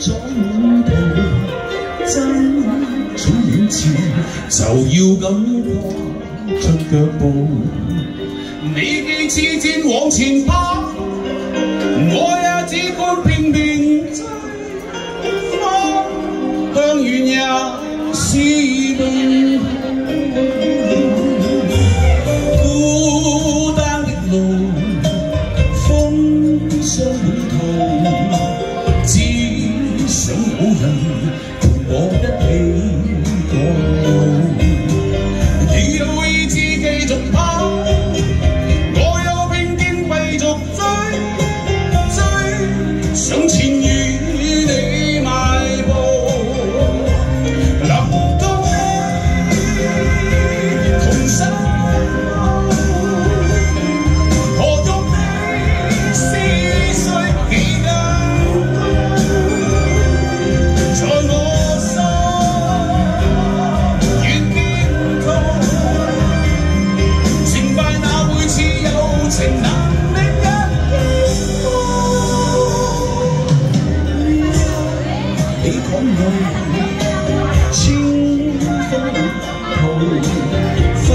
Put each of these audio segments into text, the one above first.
在满台，站在面前，就要咁跨出脚步，你既痴战往前跑，我也只管。风里清风里劲分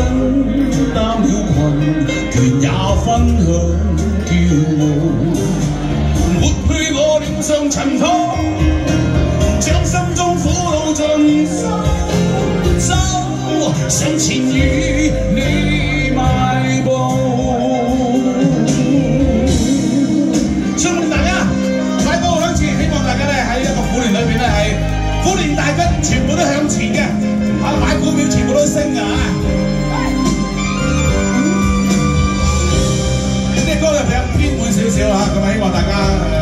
担了困倦也分享骄傲抹去我脸上尘土少少，咁啊希望大家。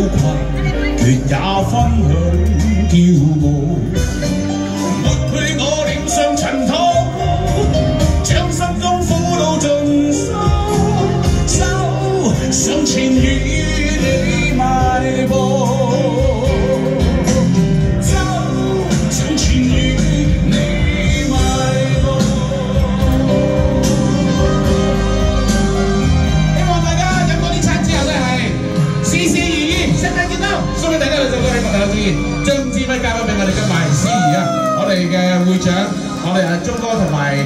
苦困，也分享骄傲。抹去我脸上尘土，将心中苦恼尽收。收，上前与你迈步。钟哥同埋